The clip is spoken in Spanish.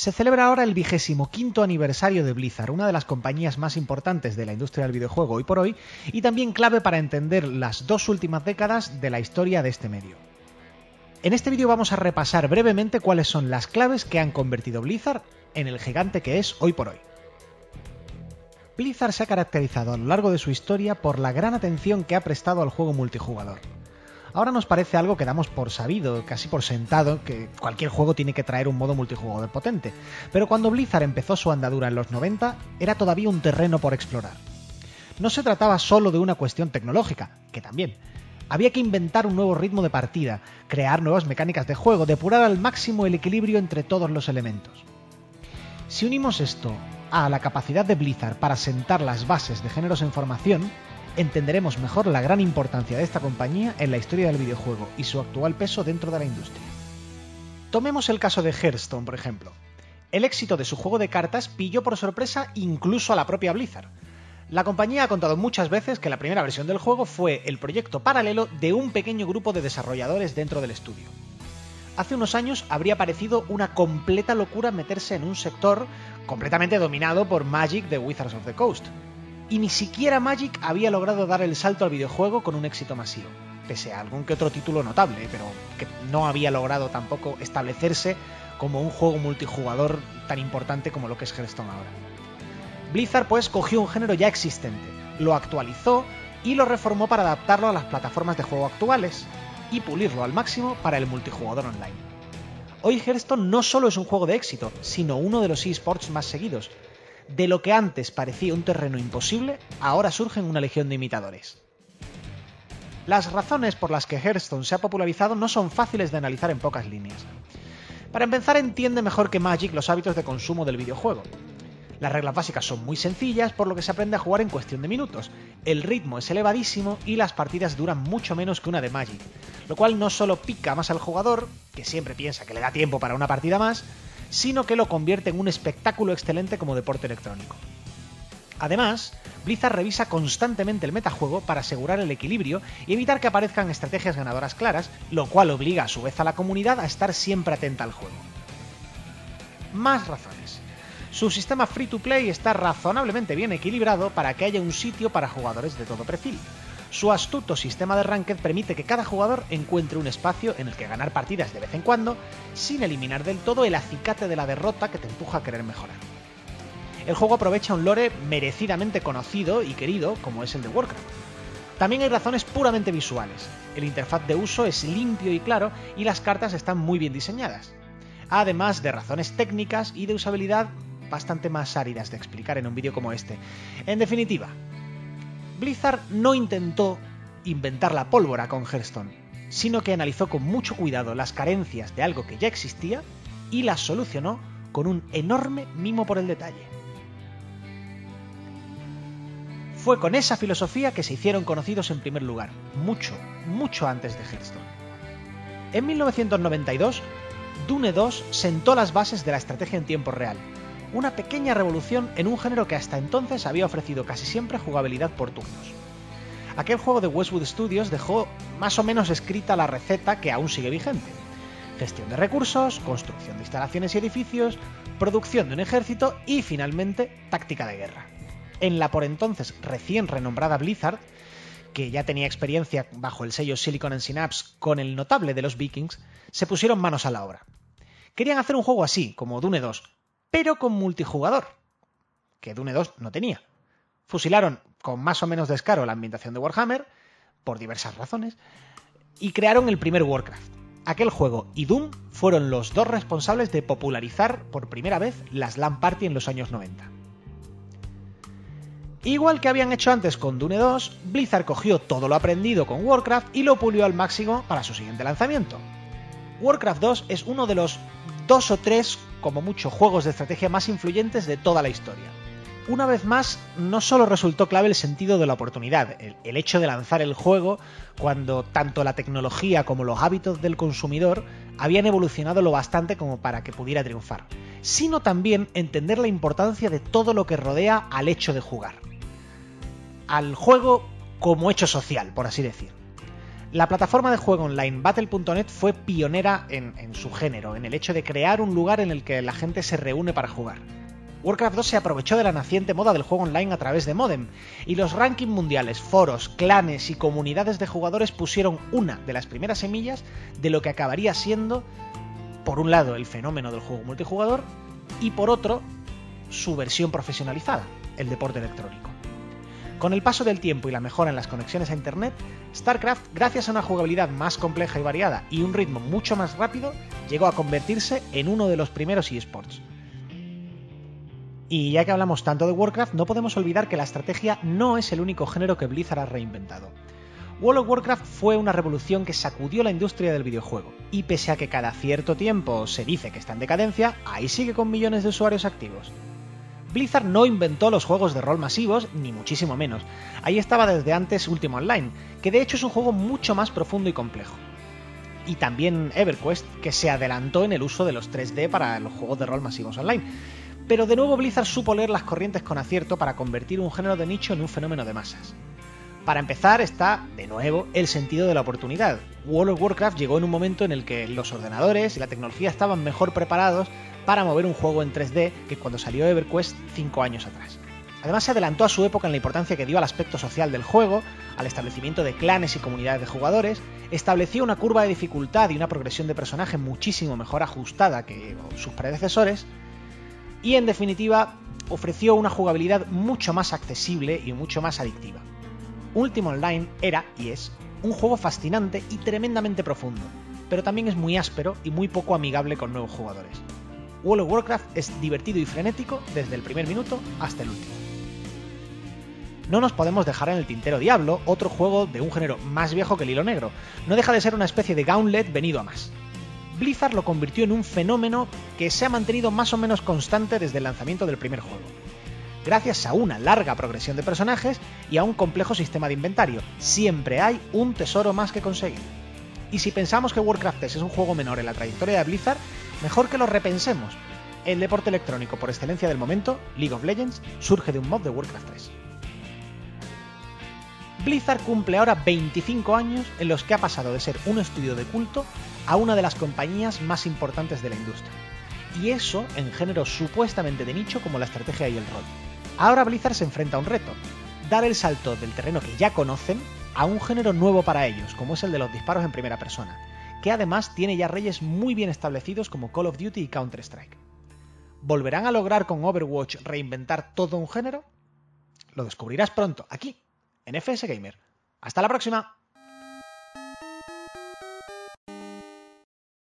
Se celebra ahora el vigésimo quinto aniversario de Blizzard, una de las compañías más importantes de la industria del videojuego hoy por hoy, y también clave para entender las dos últimas décadas de la historia de este medio. En este vídeo vamos a repasar brevemente cuáles son las claves que han convertido Blizzard en el gigante que es hoy por hoy. Blizzard se ha caracterizado a lo largo de su historia por la gran atención que ha prestado al juego multijugador. Ahora nos parece algo que damos por sabido, casi por sentado, que cualquier juego tiene que traer un modo multijugador potente, pero cuando Blizzard empezó su andadura en los 90 era todavía un terreno por explorar. No se trataba solo de una cuestión tecnológica, que también. Había que inventar un nuevo ritmo de partida, crear nuevas mecánicas de juego, depurar al máximo el equilibrio entre todos los elementos. Si unimos esto a la capacidad de Blizzard para sentar las bases de géneros en formación, entenderemos mejor la gran importancia de esta compañía en la historia del videojuego y su actual peso dentro de la industria. Tomemos el caso de Hearthstone, por ejemplo. El éxito de su juego de cartas pilló por sorpresa incluso a la propia Blizzard. La compañía ha contado muchas veces que la primera versión del juego fue el proyecto paralelo de un pequeño grupo de desarrolladores dentro del estudio. Hace unos años habría parecido una completa locura meterse en un sector completamente dominado por Magic de Wizards of the Coast, y ni siquiera Magic había logrado dar el salto al videojuego con un éxito masivo, pese a algún que otro título notable, pero que no había logrado tampoco establecerse como un juego multijugador tan importante como lo que es Hearthstone ahora. Blizzard pues cogió un género ya existente, lo actualizó y lo reformó para adaptarlo a las plataformas de juego actuales y pulirlo al máximo para el multijugador online. Hoy Hearthstone no solo es un juego de éxito, sino uno de los esports más seguidos, de lo que antes parecía un terreno imposible, ahora surgen una legión de imitadores. Las razones por las que Hearthstone se ha popularizado no son fáciles de analizar en pocas líneas. Para empezar, entiende mejor que Magic los hábitos de consumo del videojuego. Las reglas básicas son muy sencillas, por lo que se aprende a jugar en cuestión de minutos. El ritmo es elevadísimo y las partidas duran mucho menos que una de Magic, lo cual no solo pica más al jugador, que siempre piensa que le da tiempo para una partida más, sino que lo convierte en un espectáculo excelente como deporte electrónico. Además, Blizzard revisa constantemente el metajuego para asegurar el equilibrio y evitar que aparezcan estrategias ganadoras claras, lo cual obliga a su vez a la comunidad a estar siempre atenta al juego. Más razones. Su sistema free to play está razonablemente bien equilibrado para que haya un sitio para jugadores de todo perfil, su astuto sistema de ranked permite que cada jugador encuentre un espacio en el que ganar partidas de vez en cuando, sin eliminar del todo el acicate de la derrota que te empuja a querer mejorar. El juego aprovecha un lore merecidamente conocido y querido como es el de Warcraft. También hay razones puramente visuales. El interfaz de uso es limpio y claro y las cartas están muy bien diseñadas. Además de razones técnicas y de usabilidad bastante más áridas de explicar en un vídeo como este. En definitiva, Blizzard no intentó inventar la pólvora con Hearthstone, sino que analizó con mucho cuidado las carencias de algo que ya existía y las solucionó con un enorme mimo por el detalle. Fue con esa filosofía que se hicieron conocidos en primer lugar, mucho, mucho antes de Hearthstone. En 1992, Dune 2 sentó las bases de la estrategia en tiempo real, una pequeña revolución en un género que hasta entonces había ofrecido casi siempre jugabilidad por turnos. Aquel juego de Westwood Studios dejó más o menos escrita la receta que aún sigue vigente. Gestión de recursos, construcción de instalaciones y edificios, producción de un ejército y finalmente táctica de guerra. En la por entonces recién renombrada Blizzard, que ya tenía experiencia bajo el sello Silicon and Synapse con el notable de los Vikings, se pusieron manos a la obra. Querían hacer un juego así, como Dune 2, pero con multijugador, que Dune 2 no tenía. Fusilaron con más o menos descaro la ambientación de Warhammer, por diversas razones, y crearon el primer Warcraft. Aquel juego y Doom fueron los dos responsables de popularizar por primera vez las LAN Party en los años 90. Igual que habían hecho antes con Dune 2, Blizzard cogió todo lo aprendido con Warcraft y lo pulió al máximo para su siguiente lanzamiento. Warcraft 2 es uno de los dos o tres, como mucho, juegos de estrategia más influyentes de toda la historia. Una vez más, no solo resultó clave el sentido de la oportunidad, el, hecho de lanzar el juego cuando tanto la tecnología como los hábitos del consumidor habían evolucionado lo bastante como para que pudiera triunfar, sino también entender la importancia de todo lo que rodea al hecho de jugar. Al juego como hecho social, por así decir. La plataforma de juego online Battle.net fue pionera en, su género, en el hecho de crear un lugar en el que la gente se reúne para jugar. Warcraft 2 se aprovechó de la naciente moda del juego online a través de modem, y los rankings mundiales, foros, clanes y comunidades de jugadores pusieron una de las primeras semillas de lo que acabaría siendo, por un lado, el fenómeno del juego multijugador, y por otro, su versión profesionalizada, el deporte electrónico. Con el paso del tiempo y la mejora en las conexiones a Internet, StarCraft, gracias a una jugabilidad más compleja y variada y un ritmo mucho más rápido, llegó a convertirse en uno de los primeros eSports. Y ya que hablamos tanto de Warcraft, no podemos olvidar que la estrategia no es el único género que Blizzard ha reinventado. World of Warcraft fue una revolución que sacudió la industria del videojuego, y pese a que cada cierto tiempo se dice que está en decadencia, ahí sigue con millones de usuarios activos. Blizzard no inventó los juegos de rol masivos, ni muchísimo menos. Ahí estaba desde antes Ultima Online, que de hecho es un juego mucho más profundo y complejo. Y también EverQuest, que se adelantó en el uso de los 3D para los juegos de rol masivos online. Pero de nuevo Blizzard supo leer las corrientes con acierto para convertir un género de nicho en un fenómeno de masas. Para empezar está, de nuevo, el sentido de la oportunidad. World of Warcraft llegó en un momento en el que los ordenadores y la tecnología estaban mejor preparados para mover un juego en 3D que cuando salió EverQuest 5 años atrás. Además se adelantó a su época en la importancia que dio al aspecto social del juego, al establecimiento de clanes y comunidades de jugadores, estableció una curva de dificultad y una progresión de personaje muchísimo mejor ajustada que sus predecesores, y en definitiva ofreció una jugabilidad mucho más accesible y mucho más adictiva. Ultima Online era y es un juego fascinante y tremendamente profundo, pero también es muy áspero y muy poco amigable con nuevos jugadores. World of Warcraft es divertido y frenético desde el primer minuto hasta el último. No nos podemos dejar en el tintero Diablo, otro juego de un género más viejo que el hilo negro. No deja de ser una especie de gauntlet venido a más. Blizzard lo convirtió en un fenómeno que se ha mantenido más o menos constante desde el lanzamiento del primer juego. Gracias a una larga progresión de personajes y a un complejo sistema de inventario, siempre hay un tesoro más que conseguir. Y si pensamos que Warcraft es un juego menor en la trayectoria de Blizzard, mejor que lo repensemos. El deporte electrónico por excelencia del momento, League of Legends, surge de un mod de Warcraft 3. Blizzard cumple ahora 25 años en los que ha pasado de ser un estudio de culto a una de las compañías más importantes de la industria. Y eso en géneros supuestamente de nicho como la estrategia y el rol. Ahora Blizzard se enfrenta a un reto, dar el salto del terreno que ya conocen a un género nuevo para ellos, como es el de los disparos en primera persona, que además tiene ya reyes muy bien establecidos como Call of Duty y Counter-Strike. ¿Volverán a lograr con Overwatch reinventar todo un género? Lo descubrirás pronto, aquí, en FS Gamer. ¡Hasta la próxima!